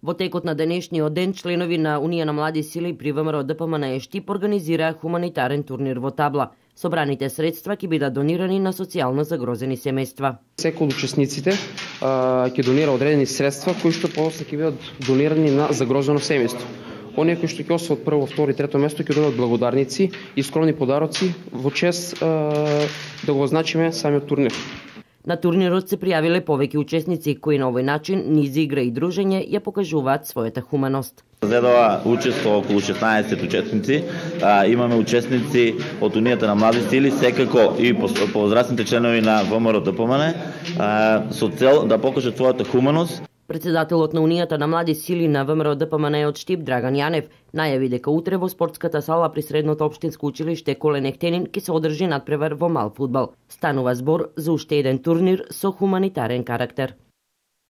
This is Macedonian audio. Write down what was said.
Во текот на денешниот ден, членови на Унија на млади сили при ВМРО ДПМН Ештип организираа хуманитарен турнир во табла. Собраните средства ќе бидат донирани на социјално загрозени семејства. Секој од учесниците ќе донира одредени средства кои што после ќе бидат донирани на загрозено семејство. Оние кои што ќе освојат прво, второ и трето место ќе добијат благодарници и скромни подароци во чест да го означиме самиот турнир. На турнирот се пријавиле повеќе учесници кои на овој начин низ игра и дружење ја покажуваат својата хуманост. Зедова учество околу 16 учесници. А, имаме учесници од Унијата на млади сили, секако и повозрастните членови на ВМРО ДПМН, со цел да покажат својата хуманост Председателот на Унијата на млади сили на ВМРО ДПМН од Штип Драган Јанев најави дека утре во спортската сала при средното општинско училиште Колен Ехтенин ќе се одржи надпревар во мал фудбал. Станува збор за уште еден турнир со хуманитарен карактер.